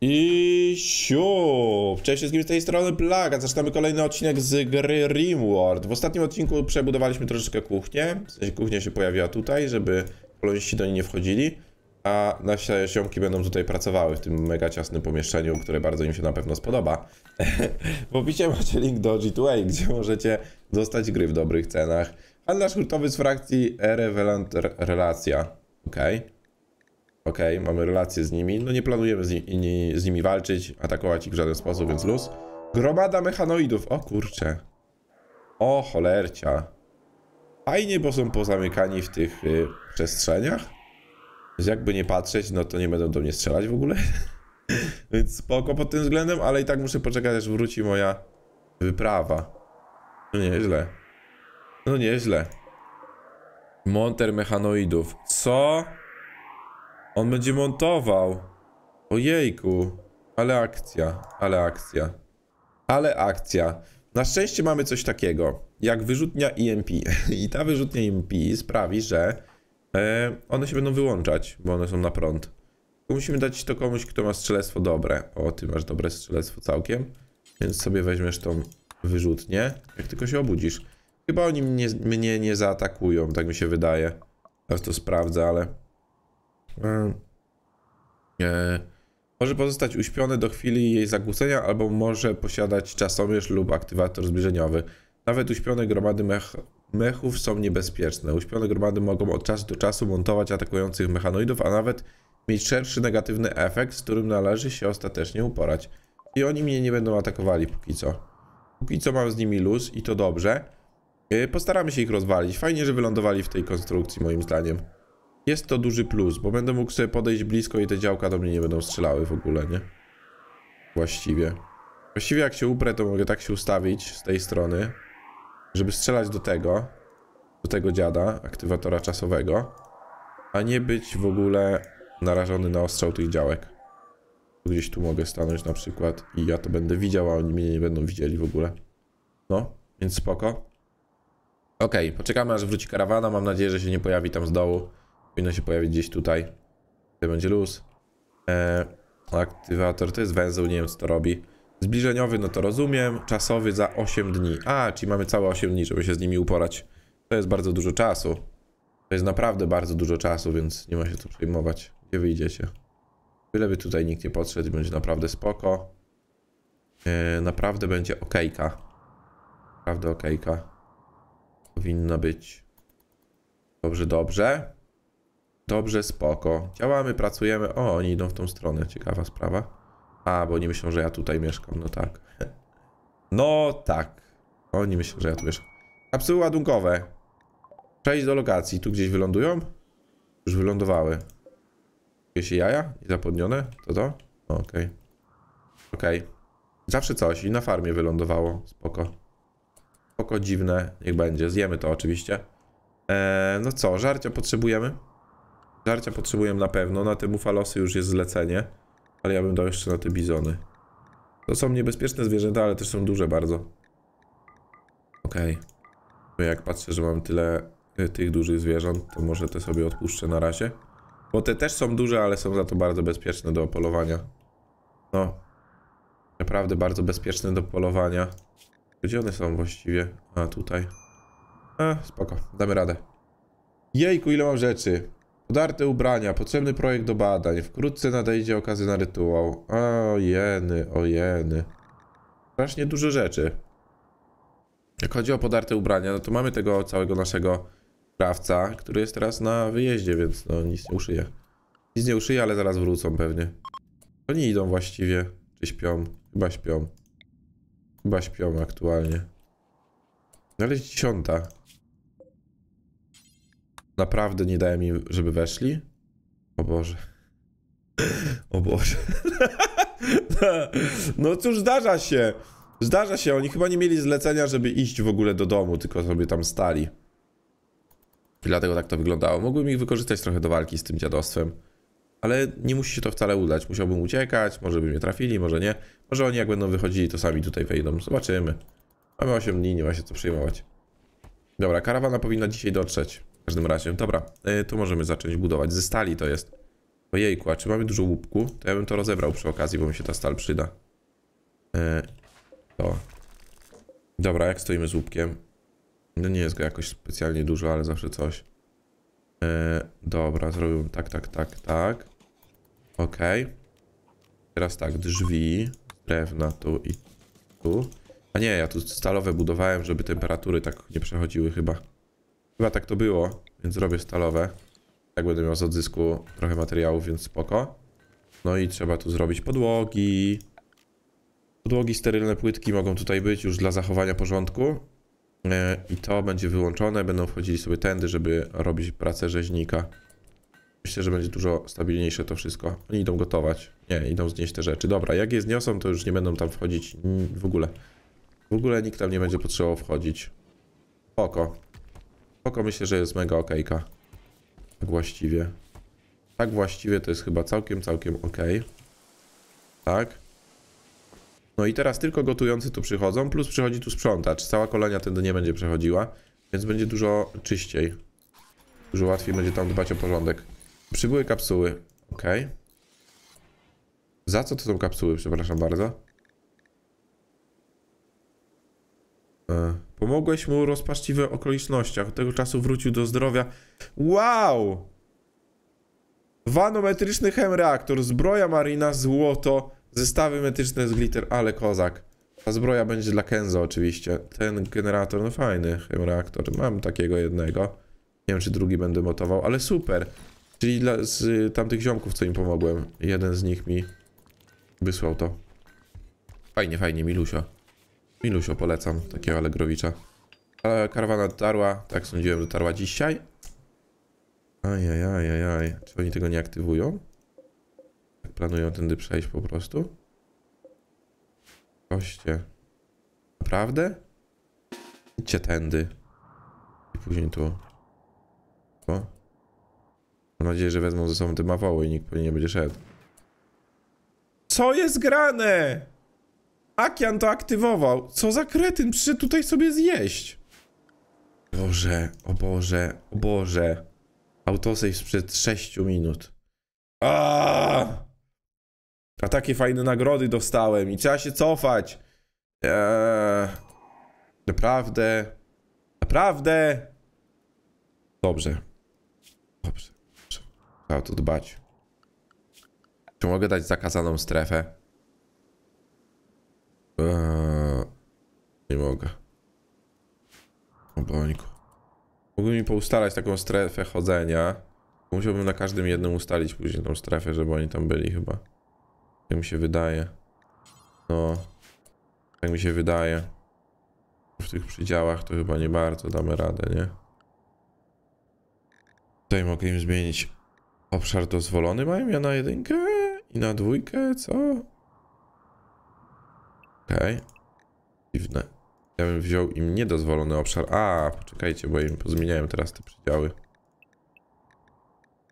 I siup! Cześć wszystkim z tej strony Plaga. Zaczynamy kolejny odcinek z gry Rimworld. W ostatnim odcinku przebudowaliśmy troszeczkę kuchnię. W sensie kuchnia się pojawiła tutaj, żeby koloniści do niej nie wchodzili. A nasze siomki będą tutaj pracowały w tym mega ciasnym pomieszczeniu, które bardzo im się na pewno spodoba. w opisie macie link do G2A, gdzie możecie dostać gry w dobrych cenach. Handlarz hurtowy z frakcji Revelant Relacja. Okej. Okej, mamy relacje z nimi. No nie planujemy z, ni z nimi walczyć, atakować ich w żaden sposób, więc luz. Gromada mechanoidów. O kurcze. O cholercia. Fajnie, bo są pozamykani w tych y, przestrzeniach. Więc jakby nie patrzeć, no to nie będą do mnie strzelać w ogóle. więc spoko pod tym względem, ale i tak muszę poczekać, aż wróci moja wyprawa. No nieźle. No nieźle. Monter mechanoidów. Co? On będzie montował. Ojejku. Ale akcja, ale akcja. Ale akcja. Na szczęście mamy coś takiego, jak wyrzutnia EMP. I ta wyrzutnia EMP sprawi, że e, one się będą wyłączać, bo one są na prąd. Musimy dać to komuś, kto ma strzelectwo dobre. O, ty masz dobre strzelectwo całkiem. Więc sobie weźmiesz tą wyrzutnię, jak tylko się obudzisz. Chyba oni mnie, mnie nie zaatakują, tak mi się wydaje. Teraz to sprawdzę, ale... E, e, może pozostać uśpiony do chwili jej zakłócenia, albo może posiadać czasomierz lub aktywator zbliżeniowy. Nawet uśpione gromady mech, mechów są niebezpieczne. Uśpione gromady mogą od czasu do czasu montować atakujących mechanoidów, a nawet mieć szerszy negatywny efekt, z którym należy się ostatecznie uporać. I oni mnie nie będą atakowali póki co. Póki co mam z nimi luz i to dobrze. Yy, Postaramy się ich rozwalić. Fajnie, że wylądowali w tej konstrukcji, moim zdaniem. Jest to duży plus, bo będę mógł sobie podejść blisko i te działka do mnie nie będą strzelały w ogóle, nie? Właściwie. Właściwie jak się uprę, to mogę tak się ustawić z tej strony, żeby strzelać do tego, do tego dziada, aktywatora czasowego, a nie być w ogóle narażony na ostrzał tych działek. Gdzieś tu mogę stanąć na przykład i ja to będę widział, a oni mnie nie będą widzieli w ogóle. No, więc spoko. Okej, poczekamy aż wróci karawana. Mam nadzieję, że się nie pojawi tam z dołu. Powinno się pojawić gdzieś tutaj. To będzie luz. Eee, aktywator to jest węzeł, nie wiem co to robi. Zbliżeniowy, no to rozumiem. Czasowy za 8 dni. A, czyli mamy całe 8 dni, żeby się z nimi uporać. To jest bardzo dużo czasu. To jest naprawdę bardzo dużo czasu, więc nie ma się co przejmować. Gdzie wyjdziecie? Byle by tutaj nikt nie podszedł, będzie naprawdę spoko. Eee, naprawdę będzie okejka. Naprawdę okejka. Powinno być. Dobrze, dobrze. Dobrze, spoko. Działamy, pracujemy. O, oni idą w tą stronę. Ciekawa sprawa. A, bo oni myślą, że ja tutaj mieszkam. No tak. No tak. Oni myślą, że ja tu mieszkam. Kapsuły ładunkowe. Przejść do lokacji. Tu gdzieś wylądują? Już wylądowały. Jakieś jaja? Niezapodnione? To to? No, Okej. Okej. Zawsze coś. I na farmie wylądowało. Spoko. Spoko, dziwne. Niech będzie. Zjemy to oczywiście. Eee, no co, żarcia potrzebujemy? Żarcia potrzebujemy na pewno. Na te bufalosy już jest zlecenie. Ale ja bym dał jeszcze na te bizony. To są niebezpieczne zwierzęta, ale też są duże bardzo. Okej. No Jak patrzę, że mam tyle y, tych dużych zwierząt, to może te sobie odpuszczę na razie. Bo te też są duże, ale są za to bardzo bezpieczne do polowania. No. Naprawdę bardzo bezpieczne do polowania. Gdzie one są właściwie? A, tutaj. A, spoko. Damy radę. Jejku, ile mam rzeczy. Podarte ubrania, potrzebny projekt do badań. Wkrótce nadejdzie okazja na rytuał. O jeny, o jeny. Strasznie dużo rzeczy. Jak chodzi o podarte ubrania, no to mamy tego całego naszego krawca, który jest teraz na wyjeździe, więc no nic nie uszyje. Nic nie uszyje, ale zaraz wrócą pewnie. Oni idą właściwie. Czy śpią? Chyba śpią. Chyba śpią aktualnie. No ale jest dziesiąta. Naprawdę nie dałem im, żeby weszli? O Boże. O Boże. No cóż, zdarza się. Zdarza się. Oni chyba nie mieli zlecenia, żeby iść w ogóle do domu, tylko sobie tam stali. I dlatego tak to wyglądało. Mogłem ich wykorzystać trochę do walki z tym dziadostwem. Ale nie musi się to wcale udać. Musiałbym uciekać, może by mnie trafili, może nie. Może oni jak będą wychodzili, to sami tutaj wejdą. Zobaczymy. Mamy 8 dni, nie ma się co przejmować. Dobra, karawana powinna dzisiaj dotrzeć. W każdym razie. Dobra, y, to możemy zacząć budować. Ze stali to jest. Ojejku, a czy mamy dużo łupku? To ja bym to rozebrał przy okazji, bo mi się ta stal przyda. E, to. Dobra, jak stoimy z łupkiem? No nie jest go jakoś specjalnie dużo, ale zawsze coś. E, dobra, zrobiłbym tak, tak, tak, tak. Okej. Teraz tak, drzwi, drewna tu i tu. A nie, ja tu stalowe budowałem, żeby temperatury tak nie przechodziły chyba. Chyba tak to było, więc zrobię stalowe. Tak będę miał z odzysku trochę materiałów, więc spoko. No i trzeba tu zrobić podłogi. Podłogi, sterylne płytki mogą tutaj być już dla zachowania porządku. E, I to będzie wyłączone, będą wchodzili sobie tędy, żeby robić pracę rzeźnika. Myślę, że będzie dużo stabilniejsze to wszystko. Oni idą gotować. Nie, idą znieść te rzeczy. Dobra, jak je zniosą, to już nie będą tam wchodzić w ogóle. W ogóle nikt tam nie będzie potrzebował wchodzić. Spoko. Spoko myślę, że jest mega okejka. Tak właściwie. Tak właściwie to jest chyba całkiem, całkiem ok. Tak. No i teraz tylko gotujący tu przychodzą, plus przychodzi tu sprzątacz. Cała kolonia tędy nie będzie przechodziła, więc będzie dużo czyściej. Dużo łatwiej będzie tam dbać o porządek. Przybyły kapsuły. Ok. Za co to są kapsuły, przepraszam bardzo? E, Pomogłeś mu w rozpaczliwych okolicznościach. Od tego czasu wrócił do zdrowia. Wow! Wanometryczny chemreaktor, zbroja marina, złoto, zestawy metryczne z glitter, ale kozak. Ta zbroja będzie dla Kenzo oczywiście. Ten generator, no fajny chemreaktor. Mam takiego jednego. Nie wiem, czy drugi będę motował, ale super. Czyli dla, z y, tamtych ziomków, co im pomogłem. Jeden z nich mi wysłał to. Fajnie, fajnie, Milusio. Milusio polecam, takiego Allegrowicza. Ale karawana dotarła, tak sądziłem, dotarła dzisiaj. Ajajajajaj, czy oni tego nie aktywują? Tak planują tędy przejść po prostu? Goście. Naprawdę? Idźcie tędy. I później tu. O. Mam nadzieję, że wezmą ze sobą te mawoły i nikt po nie będzie szedł. Co jest grane? Akian to aktywował. Co za kretyn? Przyszedł tutaj sobie zjeść. Boże, o Boże, o Boże. Autosave sprzed 6 minut. Aaaa! A takie fajne nagrody dostałem i trzeba się cofać. Eee, naprawdę. Naprawdę. Dobrze. Dobrze. Trzeba to dbać. Czy mogę dać zakazaną strefę? Eee, nie mogę. O bońku. Mógłbym mi poustalać taką strefę chodzenia. Musiałbym na każdym jednym ustalić później tą strefę, żeby oni tam byli chyba. Jak mi się wydaje. No. Jak mi się wydaje. W tych przydziałach to chyba nie bardzo damy radę, nie? Tutaj mogę im zmienić obszar dozwolony. Mają ja na jedynkę i na dwójkę, co? Okej. Dziwne. Ja bym wziął im niedozwolony obszar. A, poczekajcie, bo im pozmieniałem teraz te przydziały.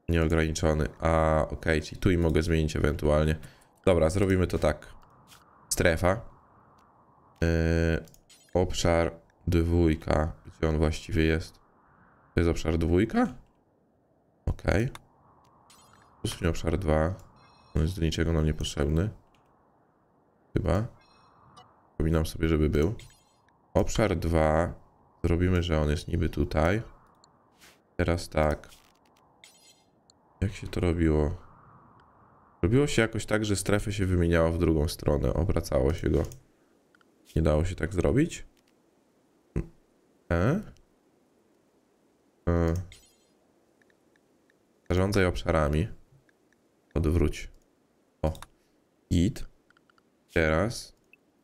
Nieograniczony. A, okej, czyli tu im mogę zmienić ewentualnie. Dobra, zrobimy to tak. Strefa. Yy, obszar dwójka. Gdzie on właściwie jest? To jest obszar dwójka? Okej. Usuń obszar 2. On jest do niczego nam niepotrzebny. Chyba. Przypominam sobie, żeby był. Obszar 2. Zrobimy, że on jest niby tutaj. Teraz tak. Jak się to robiło? Robiło się jakoś tak, że strefy się wymieniało w drugą stronę. Obracało się go. Nie dało się tak zrobić? E? E. Zarządzaj obszarami. Odwróć. O. Git. Teraz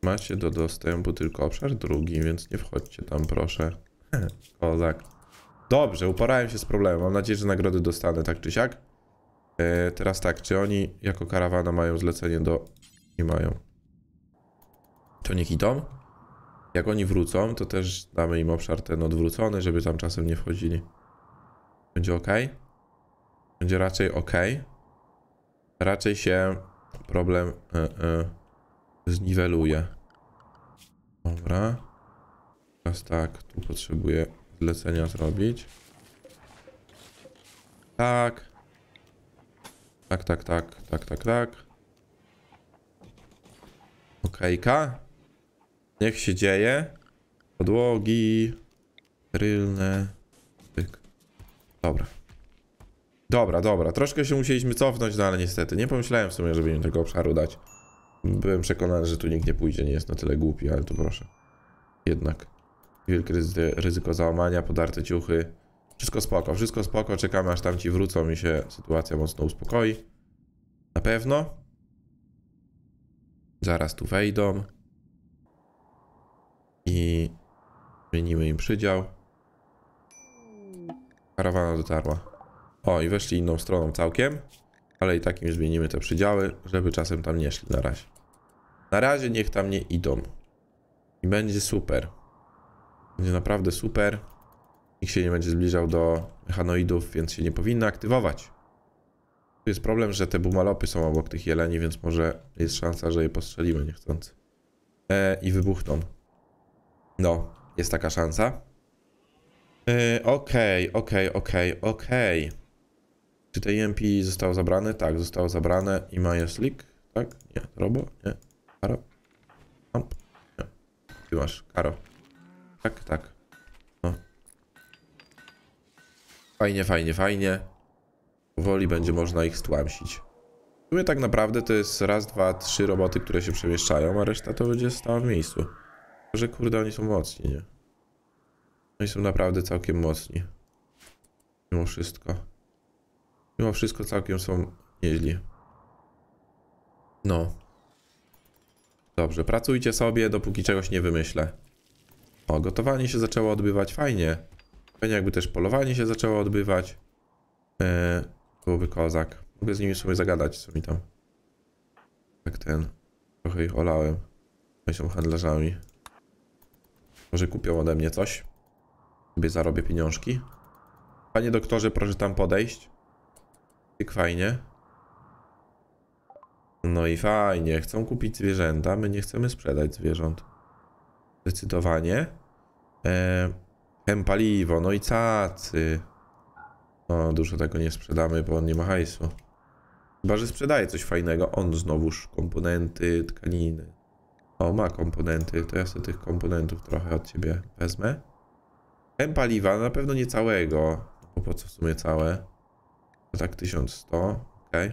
macie do dostępu tylko obszar drugi, więc nie wchodźcie tam, proszę. Kozak. Dobrze, uporałem się z problemem. Mam nadzieję, że nagrody dostanę, tak czy siak. E, teraz tak, czy oni jako karawana mają zlecenie do... Nie mają. To niech idą. Jak oni wrócą, to też damy im obszar ten odwrócony, żeby tam czasem nie wchodzili. Będzie ok? Będzie raczej ok. Raczej się problem e, zniweluje. Dobra. Teraz tak, tu potrzebuję zlecenia zrobić. Tak. Tak, tak, tak, tak, tak, tak. Okejka. Niech się dzieje. Podłogi. Rylne. Pyk. Dobra. Dobra, dobra. Troszkę się musieliśmy cofnąć, no ale niestety. Nie pomyślałem w sumie, żeby im tego obszaru dać. Byłem przekonany, że tu nikt nie pójdzie, nie jest na tyle głupi, ale tu proszę. Jednak. Wielkie ryzy- ryzyko załamania, podarte ciuchy. Wszystko spoko, wszystko spoko. Czekamy aż tam ci wrócą i się sytuacja mocno uspokoi. Na pewno. Zaraz tu wejdą. I zmienimy im przydział. Karawana dotarła. O, i weszli inną stroną całkiem. Ale i tak im zmienimy te przydziały, żeby czasem tam nie szli na razie. Na razie niech tam nie idą. I będzie super. Będzie naprawdę super. Nikt się nie będzie zbliżał do mechanoidów, więc się nie powinno aktywować. Tu jest problem, że te bumalopy są obok tych jeleni, więc może jest szansa, że je postrzelimy niechcący. E, I wybuchną. No, jest taka szansa. E, Okej, okej, okej, okej. Czy te EMP zostało zabrane? Tak, zostało zabrane. I Maja Slick? Tak? Nie. Robo? Nie. Karo? Amp? Nie. Ty masz. Karo. Tak, tak. No. Fajnie, fajnie, fajnie. Powoli będzie można ich stłamsić. Sumie tak naprawdę to jest raz, dwa, trzy roboty, które się przemieszczają, a reszta to będzie stała w miejscu. Tylko, Że kurde, oni są mocni, nie? Oni są naprawdę całkiem mocni. Mimo wszystko. Mimo wszystko całkiem są nieźli. No. Dobrze, pracujcie sobie, dopóki czegoś nie wymyślę. O, gotowanie się zaczęło odbywać fajnie. Fajnie jakby też polowanie się zaczęło odbywać. Eee, byłoby kozak. Mogę z nimi sobie zagadać, co mi tam. Tak ten. Trochę ich olałem. Oni są handlarzami. Może kupią ode mnie coś. Sobie zarobię pieniążki. Panie doktorze, proszę tam podejść. Tak fajnie. No i fajnie. Chcą kupić zwierzęta. My nie chcemy sprzedać zwierząt. Zdecydowanie. Eee, Chem paliwo, no i cacy. No, dużo tego nie sprzedamy, bo on nie ma hajsu. Chyba, że sprzedaje coś fajnego. On znowuż komponenty, tkaniny. O, ma komponenty, to ja sobie tych komponentów trochę od ciebie wezmę. Chem paliwa, na pewno nie całego. Bo po co w sumie całe? To tak 1100, okej.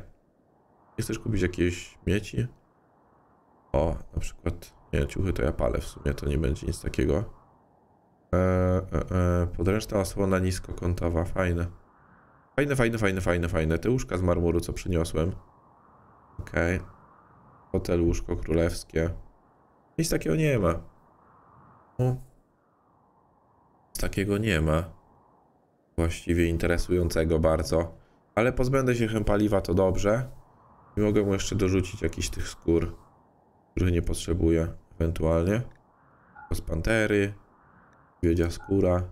Nie chcesz kupić jakieś śmieci? O, na przykład, nie, ciuchy to ja palę w sumie, to nie będzie nic takiego. Eee, e, e, podręczna osłona niskokątowa, fajne. Fajne, fajne, fajne, fajne, fajne. Te łóżka z marmuru, co przyniosłem. Okej. Hotel, łóżko królewskie. Nic takiego nie ma. O. Nic takiego nie ma. Właściwie interesującego bardzo. Ale pozbędę się chem paliwa, to dobrze. I mogę mu jeszcze dorzucić jakiś tych skór, których nie potrzebuję, ewentualnie. Z pantery. Wiedzia skóra.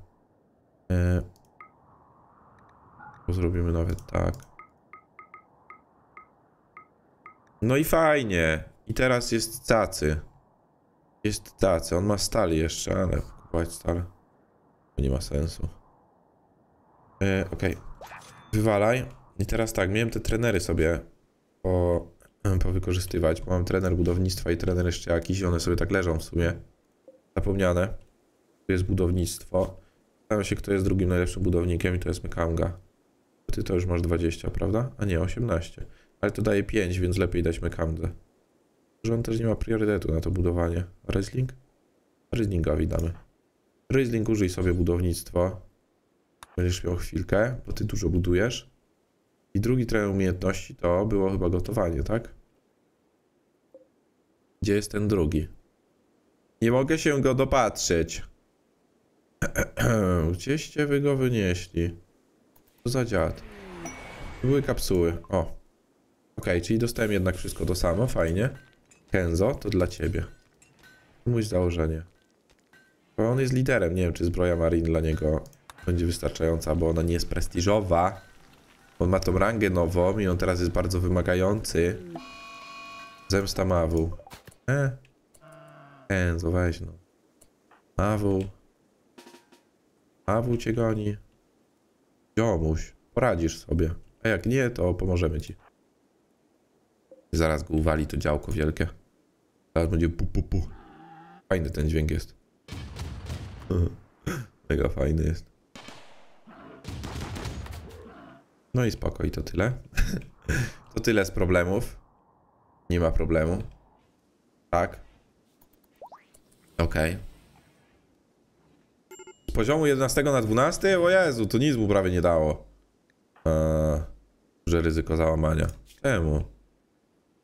To zrobimy nawet tak. No i fajnie. I teraz jest cacy. Jest cacy. On ma stal jeszcze, ale kupować stal to nie ma sensu. E, Okej. Wywalaj. I teraz tak, miałem te trenery sobie po, powykorzystywać, bo mam trener budownictwa i trener jeszcze jakiś i one sobie tak leżą w sumie. Zapomniane. Tu jest budownictwo. Zastanawiam się, kto jest drugim najlepszym budownikiem i to jest Mekanga. Ty to już masz 20, prawda? A nie, 18. Ale to daje 5, więc lepiej dać Mekandze. Że on też nie ma priorytetu na to budowanie. Riesling? Rieslingowi damy. Riesling użyj sobie budownictwo. Będziesz miał chwilkę, bo ty dużo budujesz. I drugi trener umiejętności to było chyba gotowanie, tak? Gdzie jest ten drugi? Nie mogę się go dopatrzeć. Gdzieście wy go wynieśli? Co za dziad? Były kapsuły. O. Okej, czyli dostałem jednak wszystko to samo, fajnie. Kenzo, to dla ciebie. Mój założenie. Bo on jest liderem, nie wiem czy zbroja Marin dla niego będzie wystarczająca, bo ona nie jest prestiżowa. On ma tą rangę nową i on teraz jest bardzo wymagający. Zemsta Mawu. E. Kenzo, weź no. Mawu. Mawu cię goni. Ziomuś, poradzisz sobie. A jak nie, to pomożemy ci. Zaraz go uwali to działko wielkie. Zaraz będzie pu pu pu. Fajny ten dźwięk jest. Mega fajny jest. No i spoko, i to tyle. to tyle z problemów. Nie ma problemu. Tak. Okej. Z poziomu 11 na 12? O Jezu, to nic mu prawie nie dało. Eee, duże ryzyko załamania. Czemu?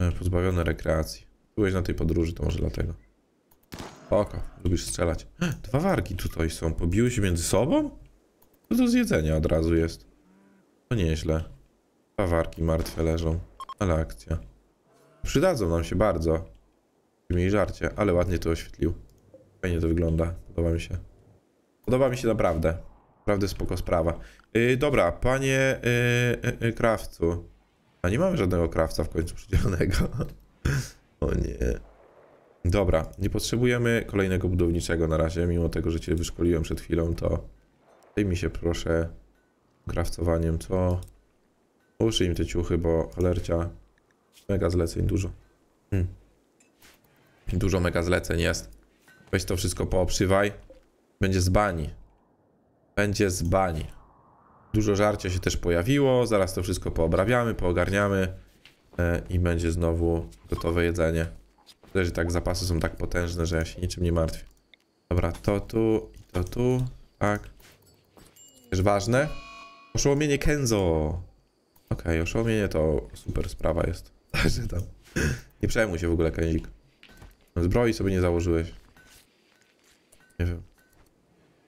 Eee, pozbawione rekreacji. Byłeś na tej podróży, to może dlatego. Oko, lubisz strzelać. Dwa warki tutaj są. Pobiły się między sobą? To do zjedzenia od razu jest. To nieźle. Dwa warki martwe leżą. Ale akcja. Przydadzą nam się bardzo. Mieli żarcie, ale ładnie to oświetlił. Fajnie to wygląda. Podoba mi się. Podoba mi się naprawdę. Naprawdę spoko sprawa. Yy, dobra, panie yy, yy, krawcu. A nie mamy żadnego krawca w końcu przydzielonego. o nie. Dobra, nie potrzebujemy kolejnego budowniczego na razie, mimo tego, że cię wyszkoliłem przed chwilą, to zajmij się proszę krawcowaniem, co? Uszyj mi te ciuchy, bo cholercia mega zleceń dużo. Hmm. Dużo mega zleceń jest. Weź to wszystko poobszywaj. Będzie z bani. Będzie z bani. Dużo żarcia się też pojawiło. Zaraz to wszystko poobrabiamy, poogarniamy. E, I będzie znowu gotowe jedzenie. Tyle, że tak zapasy są tak potężne, że ja się niczym nie martwię. Dobra, to tu i to tu. Tak. Też ważne. Oszołomienie Kenzo. Okej, oszołomienie to super sprawa jest. Także tam. Nie przejmuj się w ogóle, Kęzik. Zbroi sobie nie założyłeś. Nie wiem.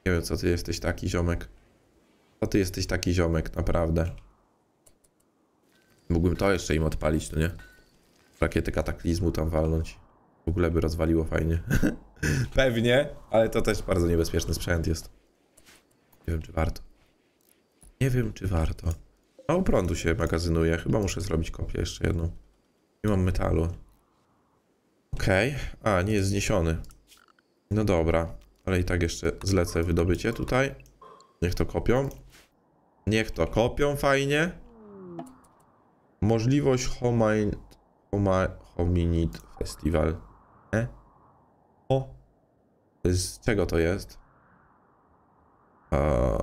Nie wiem, co ty jesteś taki ziomek. Co ty jesteś taki ziomek, naprawdę. Mógłbym to jeszcze im odpalić, no nie? Rakiety kataklizmu tam walnąć. W ogóle by rozwaliło fajnie. Pewnie, ale to też bardzo niebezpieczny sprzęt jest. Nie wiem, czy warto. Nie wiem, czy warto. Mało prądu się magazynuje. Chyba muszę zrobić kopię jeszcze jedną. Nie mam metalu. Okej. A, nie jest zniesiony. No dobra. Ale i tak jeszcze zlecę wydobycie tutaj. Niech to kopią. Niech to kopią fajnie. Możliwość homin... Homa, hominid festival. E? O! Z czego to jest?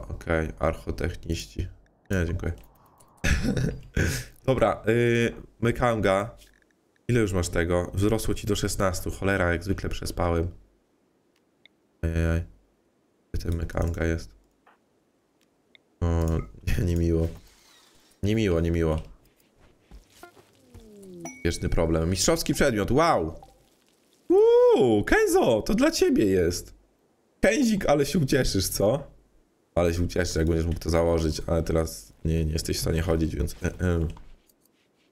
Okej, okay. archotechniści. Nie, dziękuję. Dobra, yy, Mykanga. Ile już masz tego? Wzrosło ci do 16. Cholera, jak zwykle przespałem. Ejej. Gdzie ten Mykanga jest? O, nie, niemiło. Niemiło, niemiło. Wieczny problem. Mistrzowski przedmiot, wow! Uuu, Kenzo, to dla ciebie jest. Kęzik, ale się ucieszysz, co? Ale się ucieszysz, jak będziesz mógł to założyć, ale teraz nie, nie jesteś w stanie chodzić, więc e, e,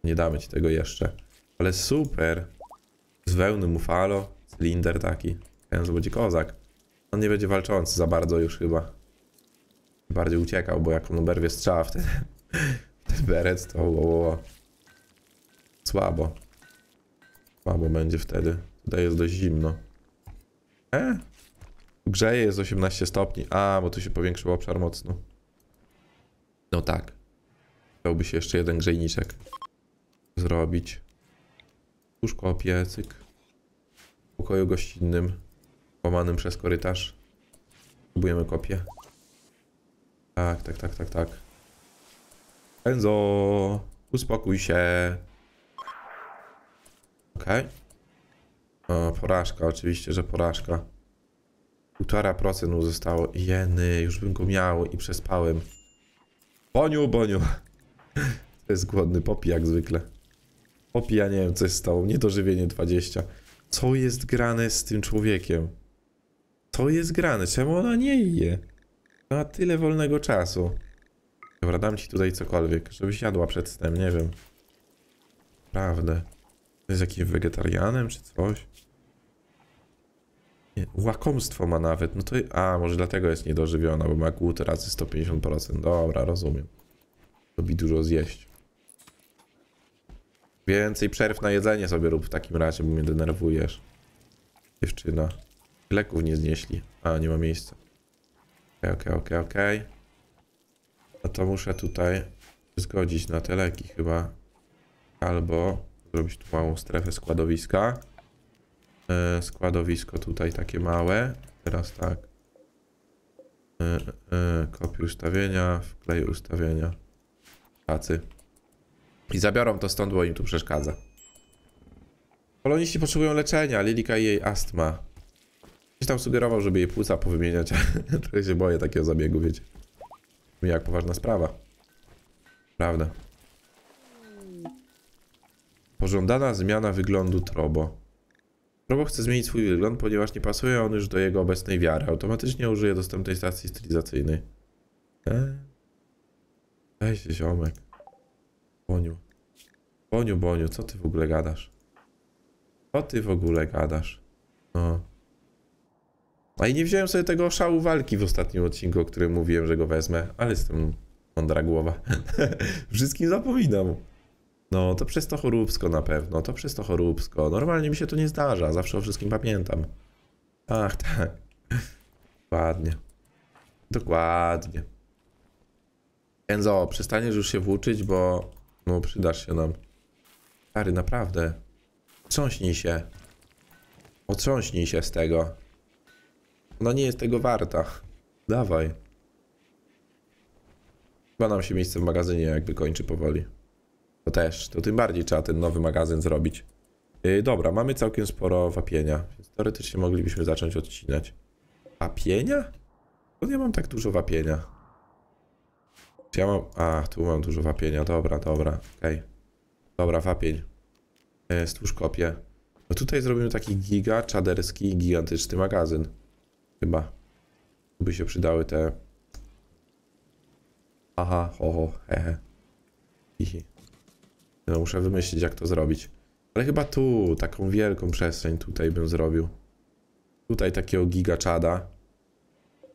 nie damy ci tego jeszcze. Ale super. Z wełny Mufalo, cylinder taki. Kenzo będzie kozak. On nie będzie walczący za bardzo już chyba. Bardziej uciekał, bo jak on oberwie strzała w ten, beret, to wo. słabo. Słabo będzie wtedy. Tutaj jest dość zimno. E? Grzeje jest 18 stopni. A, bo tu się powiększył obszar mocno. No tak. Chciałby się jeszcze jeden grzejniczek zrobić. Łóżko, piecyk. W pokoju gościnnym. Łamanym przez korytarz. Próbujemy kopię. Tak, tak, tak, tak, tak. Enzo, uspokój się. Okej. Okay. Porażka, oczywiście, że porażka. 1,5% mu zostało. Jeny, już bym go miał i przespałem. Boniu, Boniu. To jest głodny popi jak zwykle. Popi, ja nie wiem co jest stało. Niedożywienie 20. Co jest grane z tym człowiekiem? Co jest grane? Czemu ona nie je? Ma tyle wolnego czasu. Dobra, dam ci tutaj cokolwiek, żebyś jadła przed snem, nie wiem. Prawdę. Jest jakimś wegetarianem czy coś? Łakomstwo ma nawet, no to... A, może dlatego jest niedożywiona, bo ma głód razy 150%. Dobra, rozumiem. Lubi dużo zjeść. Więcej przerw na jedzenie sobie rób w takim razie, bo mnie denerwujesz. Dziewczyna. Leków nie znieśli. A, nie ma miejsca. Okej, okej, okej, okej. No to muszę tutaj zgodzić na te leki chyba. Albo zrobić tu małą strefę składowiska. Składowisko tutaj takie małe. Teraz tak. E, e, kopiuj ustawienia, wklej ustawienia. Tacy. I zabiorą to stąd, bo im tu przeszkadza. Koloniści potrzebują leczenia, Lilika i jej astma. Ktoś tam sugerował, żeby jej płuca powymieniać, trochę się boję takiego zabiegu, wiecie. Jak poważna sprawa. Prawda. Pożądana zmiana wyglądu Trobo. Trobo chce zmienić swój wygląd, ponieważ nie pasuje on już do jego obecnej wiary. Automatycznie użyje dostępnej stacji stylizacyjnej. Eee. Weź się, ziomek. Boniu. Boniu, Boniu, co ty w ogóle gadasz? Co ty w ogóle gadasz? No. A i nie wziąłem sobie tego szału walki w ostatnim odcinku, o którym mówiłem, że go wezmę, ale jestem mądra głowa. Wszystkim zapominam. No, to przez to choróbsko na pewno, to przez to choróbsko. Normalnie mi się to nie zdarza, zawsze o wszystkim pamiętam. Ach, tak. Dokładnie. Dokładnie. Enzo, przestaniesz już się włóczyć, bo no przydasz się nam. Stary, naprawdę. Otrząśnij się. Otrząśnij się z tego. Ona nie jest tego warta. Dawaj. Chyba nam się miejsce w magazynie jakby kończy powoli. To też, to tym bardziej trzeba ten nowy magazyn zrobić. Yy, dobra, mamy całkiem sporo wapienia, więc teoretycznie moglibyśmy zacząć odcinać. Wapienia? To ja mam tak dużo wapienia. Czy ja mam... A, tu mam dużo wapienia, dobra, dobra, okej. Dobra, wapień. Yy, stwórz kopię. No tutaj zrobimy taki giga, czaderski, gigantyczny magazyn. Chyba. Tu by się przydały te... Aha, ho, ho, hehe. Hihi. No muszę wymyślić jak to zrobić. Ale chyba tu, taką wielką przestrzeń tutaj bym zrobił. Tutaj takiego gigaczada.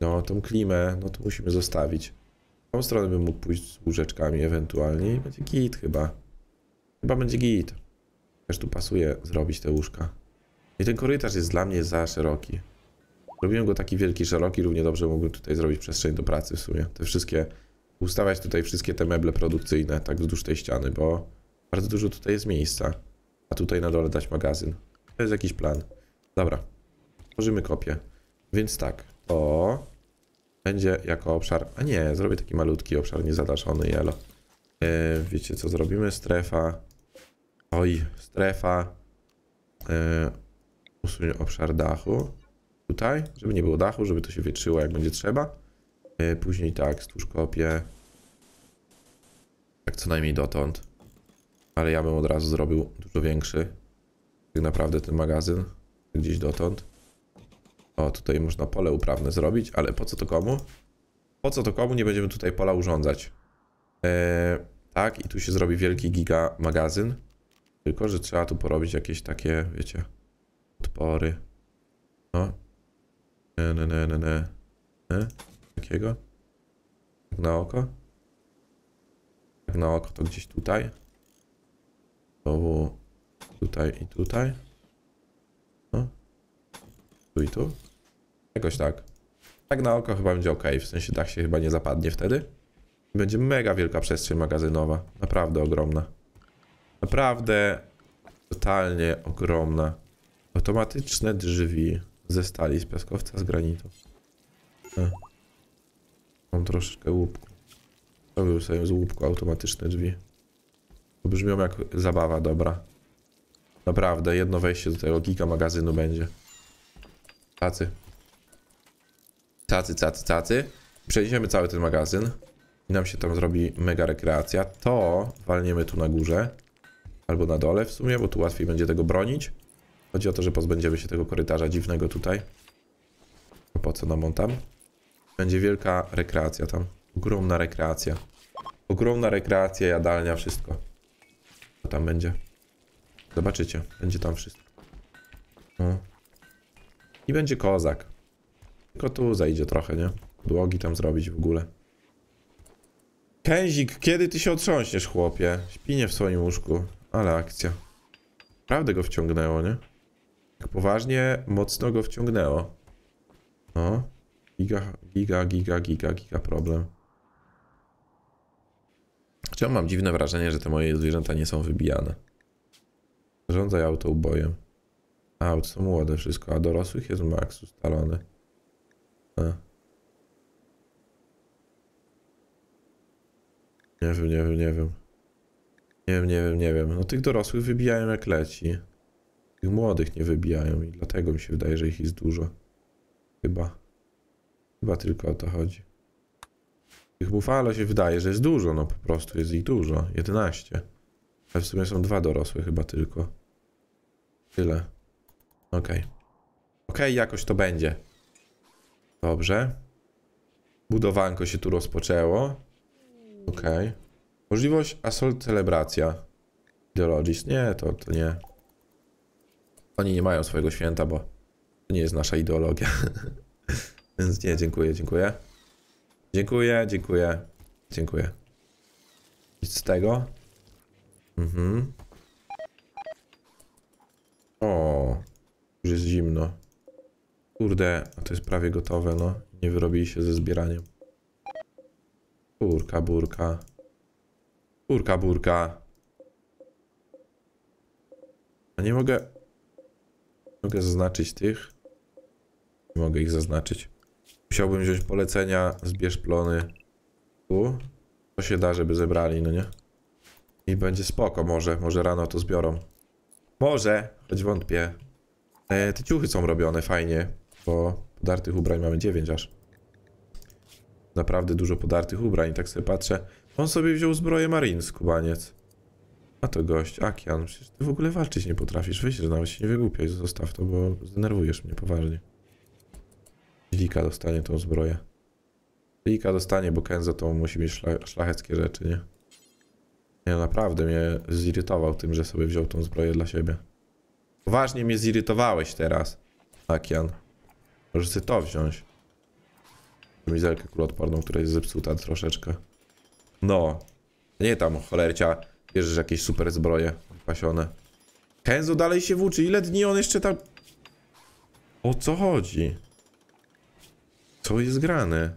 No, tą klimę, no to musimy zostawić. Tą stronę bym mógł pójść z łóżeczkami ewentualnie będzie git chyba. Chyba będzie git. Też tu pasuje zrobić te łóżka. I ten korytarz jest dla mnie za szeroki. Robiłem go taki wielki, szeroki, równie dobrze mógłbym tutaj zrobić przestrzeń do pracy w sumie. Te wszystkie, ustawiać tutaj wszystkie te meble produkcyjne, tak wzdłuż tej ściany, bo bardzo dużo tutaj jest miejsca. A tutaj na dole dać magazyn. To jest jakiś plan. Dobra, tworzymy kopię. Więc tak, to będzie jako obszar, a nie, zrobię taki malutki obszar niezadaszony, jelo. E, wiecie co zrobimy? Strefa. Oj, strefa. E, usuń obszar dachu tutaj, żeby nie było dachu, żeby to się wietrzyło jak będzie trzeba. Yy, Później tak, stwórz kopię. Tak co najmniej dotąd. Ale ja bym od razu zrobił dużo większy. Tak naprawdę ten magazyn. Gdzieś dotąd. O, tutaj można pole uprawne zrobić, ale po co to komu? Po co to komu? Nie będziemy tutaj pola urządzać. Yy, tak, i tu się zrobi wielki giga magazyn. Tylko, że trzeba tu porobić jakieś takie, wiecie, podpory. No, nie, nie, nie, nie. Nie? Takiego? Tak na oko? Tak na oko to gdzieś tutaj. Znowu tutaj i tutaj. No. Tu i tu. Jakoś tak. Tak na oko chyba będzie ok. W sensie tak się chyba nie zapadnie wtedy. Będzie mega wielka przestrzeń magazynowa. Naprawdę ogromna. Naprawdę totalnie ogromna. Automatyczne drzwi ze stali, z piaskowca, z granitu. E. Mam troszeczkę łupku. Robił sobie z łupku automatyczne drzwi. To brzmią jak zabawa dobra. Naprawdę, jedno wejście do tego giga magazynu będzie. Cacy. Cacy, cacy, cacy. Przejdziemy cały ten magazyn. I nam się tam zrobi mega rekreacja. To walniemy tu na górze. Albo na dole w sumie, bo tu łatwiej będzie tego bronić. Chodzi o to, że pozbędziemy się tego korytarza dziwnego tutaj. A po co nam on tam? Będzie wielka rekreacja tam. Ogromna rekreacja. Ogromna rekreacja, jadalnia, wszystko. Co tam będzie? Zobaczycie, będzie tam wszystko. No. I będzie kozak. Tylko tu zajdzie trochę, nie? Dłogi tam zrobić w ogóle. Kęzik, kiedy ty się otrząśniesz, chłopie? Śpinie w swoim łóżku. Ale akcja. Prawdę go wciągnęło, nie? Tak poważnie, mocno go wciągnęło. No. Giga, giga, giga, giga, giga problem. Chociaż mam dziwne wrażenie, że te moje zwierzęta nie są wybijane. Zarządzaj auto ubojem. Aut są młode wszystko, a dorosłych jest maks ustalony. A. Nie wiem, nie wiem, nie wiem. Nie wiem, nie wiem, nie wiem. No tych dorosłych wybijają jak leci. Tych młodych nie wybijają i dlatego mi się wydaje, że ich jest dużo. Chyba. Chyba tylko o to chodzi. Tych bufalo się wydaje, że jest dużo, no po prostu jest ich dużo. 11. Ale w sumie są dwa dorosłe chyba tylko. Tyle. Okej. Okej, jakoś to będzie. Dobrze. Budowanko się tu rozpoczęło. Okej. Możliwość assault celebracja. Ideologist. Nie, to, to nie. Oni nie mają swojego święta, bo to nie jest nasza ideologia. Więc nie, dziękuję, dziękuję. Dziękuję, dziękuję, dziękuję. Nic z tego. Mhm. O, już jest zimno. Kurde, a to jest prawie gotowe, no. Nie wyrobili się ze zbieraniem. Burka, burka. Burka, burka. A nie mogę... Mogę zaznaczyć tych? Nie mogę ich zaznaczyć. Musiałbym wziąć polecenia, zbierz plony. Tu. To się da, żeby zebrali, no nie? I będzie spoko, może. Może rano to zbiorą. Może, choć wątpię. E, te ciuchy są robione fajnie, bo podartych ubrań mamy 9 aż. Naprawdę dużo podartych ubrań, tak sobie patrzę. On sobie wziął zbroję Marine, skubaniec. A to gość, Akian, przecież ty w ogóle walczyć nie potrafisz. Weź, że nawet się nie wygłupiaj, zostaw to, bo zdenerwujesz mnie poważnie. Lika dostanie tą zbroję. Lika dostanie, bo Kenzo to musi mieć szla szlacheckie rzeczy, nie? Nie, naprawdę mnie zirytował tym, że sobie wziął tą zbroję dla siebie. Poważnie mnie zirytowałeś teraz, Akian. Możesz sobie to wziąć. Mizelkę kuloodporną, która jest zepsuta troszeczkę. No. Nie tam, cholercia. Bierzesz jakieś super zbroje pasione. Kenzo dalej się włóczy. Ile dni on jeszcze tam... O co chodzi? Co jest grane?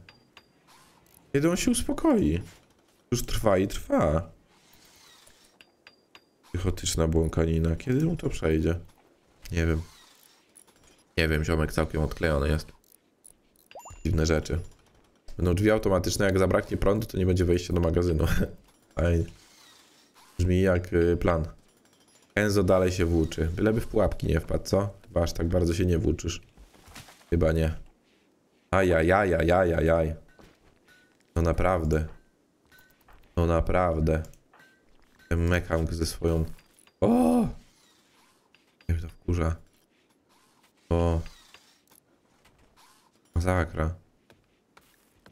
Kiedy on się uspokoi? Już trwa i trwa. Psychotyczna błąkanina. Kiedy mu to przejdzie? Nie wiem. Nie wiem, ziomek całkiem odklejony jest. Dziwne rzeczy. Będą drzwi automatyczne, jak zabraknie prądu, to nie będzie wejścia do magazynu. Fajnie. Brzmi jak y, plan. Enzo dalej się włóczy. Byleby w pułapki nie wpadł, co? Chyba aż tak bardzo się nie włóczysz. Chyba nie. Ajajajajajajaj. No naprawdę. No naprawdę. Ten mechang ze swoją... O! Jak to wkurza. O. Masakra.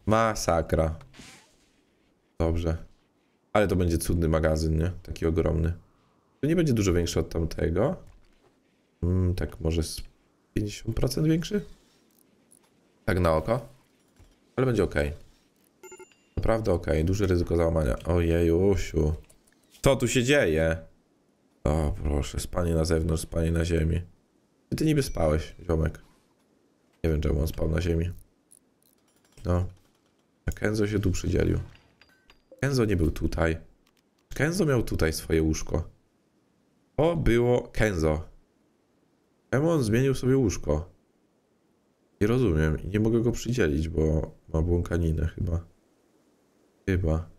Masakra. Dobrze. Ale to będzie cudny magazyn, nie? Taki ogromny. To nie będzie dużo większy od tamtego. Mm, tak może z 50% większy? Tak na oko. Ale będzie ok. Naprawdę ok. Duże ryzyko załamania. Ojej, Usiu. Co tu się dzieje? O, proszę. Spanie na zewnątrz, spanie na ziemi. Ty niby spałeś, ziomek. Nie wiem, czemu on spał na ziemi. No. A Kenzo się tu przydzielił. Kenzo nie był tutaj. Kenzo miał tutaj swoje łóżko. To było Kenzo. Czemu on zmienił sobie łóżko? Nie rozumiem i nie mogę go przydzielić, bo ma błąkaninę chyba. Chyba.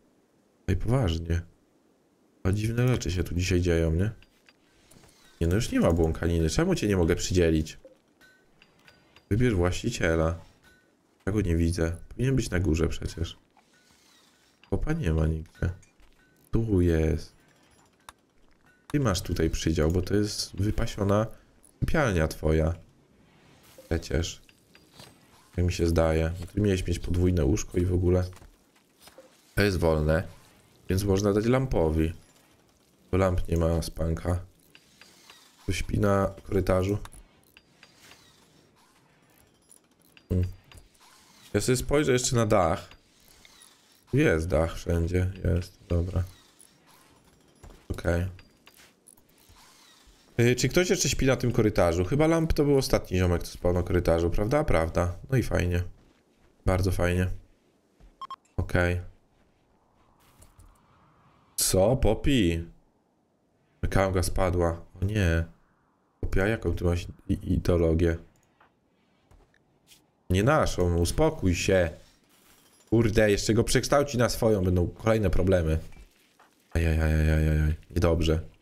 Ej, poważnie. A dziwne rzeczy się tu dzisiaj dzieją, nie? Nie no, już nie ma błąkaniny. Czemu cię nie mogę przydzielić? Wybierz właściciela. Ja go nie widzę. Powinien być na górze przecież. Kopa nie ma nigdzie. Tu jest. Ty masz tutaj przydział, bo to jest wypasiona sypialnia twoja. Przecież. Jak mi się zdaje. Ty miałeś mieć podwójne łóżko i w ogóle. To jest wolne. Więc można dać lampowi. Bo lamp nie ma spanka. Tu śpi na korytarzu. Hmm. Ja sobie spojrzę jeszcze na dach. Jest dach wszędzie, jest, dobra. Okej. Okay. Czy ktoś jeszcze śpi na tym korytarzu? Chyba Lamp to był ostatni ziomek, co spał na korytarzu, prawda? Prawda. No i fajnie. Bardzo fajnie. Okej. Okay. Co? Popi? Kałga spadła. O nie. Kopia, jaką ty masz ideologię? Nie naszą, uspokój się. Kurde, jeszcze go przekształci na swoją, będą kolejne problemy. Ajajajajajaj, niedobrze.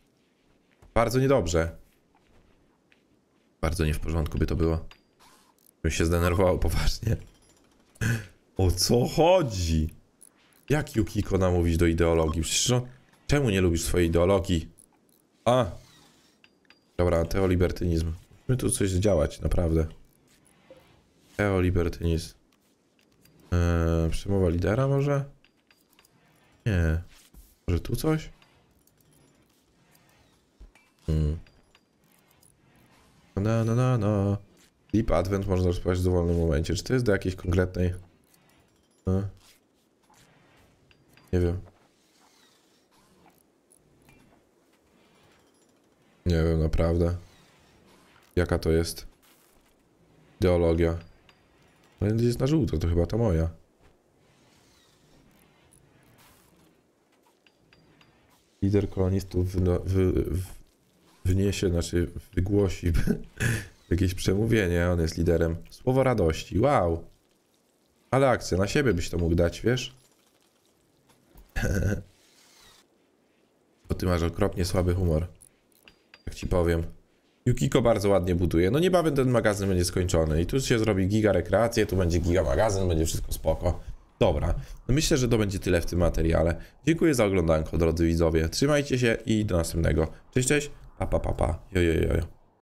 Bardzo niedobrze. Bardzo nie w porządku by to było. Bym się zdenerwował poważnie. O co chodzi? Jak Yukiko namówić do ideologii? Przecież on... Czemu nie lubisz swojej ideologii? A! Dobra, teolibertynizm. Musimy tu coś działać, naprawdę. Teolibertynizm. Eee, przemowa lidera może? Nie. Może tu coś? Hmm. Na, na, na, na. Deep Advent można rozpocząć w dowolnym momencie. Czy to jest do jakiejś konkretnej... E? Nie wiem. Nie wiem, naprawdę. Jaka to jest ideologia? Ale jest na żółto, to chyba ta moja. Lider kolonistów w, wniesie, znaczy wygłosi jakieś przemówienie, on jest liderem. Słowo radości, wow. Ale akcja, na siebie byś to mógł dać, wiesz? Bo ty masz okropnie słaby humor. Jak ci powiem. Yukiko bardzo ładnie buduje. No niebawem ten magazyn będzie skończony i tu się zrobi giga rekreacje, tu będzie giga magazyn, będzie wszystko spoko. Dobra, no myślę, że to będzie tyle w tym materiale. Dziękuję za oglądanko, drodzy widzowie. Trzymajcie się i do następnego. Cześć, cześć. Pa, pa, pa, pa. Jo, jo, jo, jo.